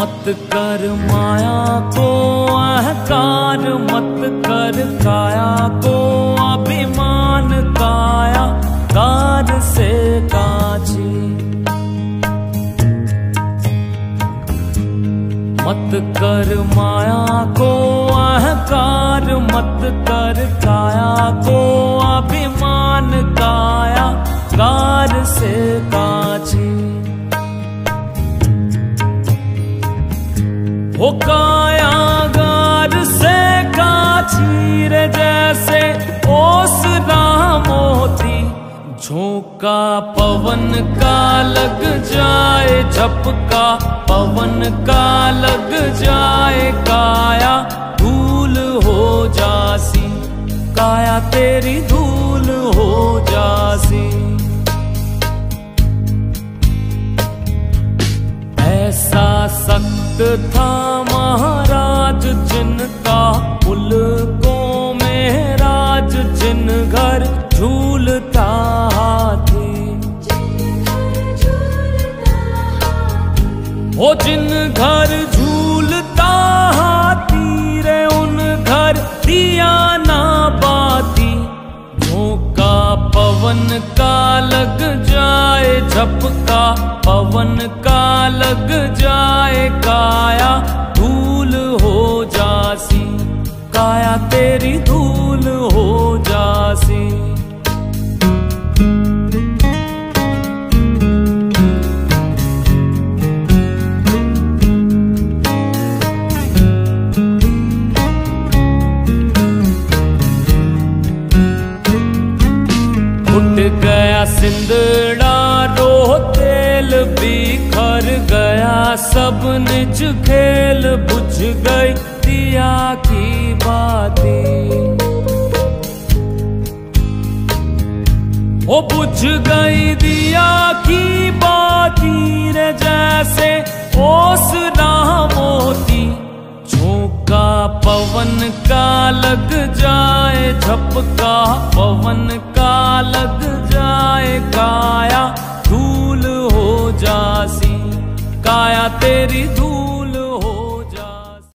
मत कर माया को, अहकार मत कर काया को, अभिमान काया कार से काची। मत कर माया को, अहकार मत कर काया को, अभिमान काया कार से काची। कायागार से काछीर जैसे ओस मोती झोंका पवन का लग जाए, झपका पवन का लग जाए, काया धूल हो जासी, काया तेरी धूल हो जासी। ऐसा सख्त था जिनका पुलकों में राज, जिन घर झूलता हाथी। हो जिन घर झूलता हाथी रे, उन घर दिया ना बाती। झोंका पवन का लग जाए, झपका पवन का लग जाए, काया धूल तेरी धूल हो जासी। गया सिंदड़ा रो तेल बिखर गया, सब निज खेल बुझ गई दिया की बुझ गई दिया की बाती रे जैसे ओस मोती झोंका पवन का लग जाए, झपका पवन का लग जाए, काया धूल हो जासी। काया तेरी धूल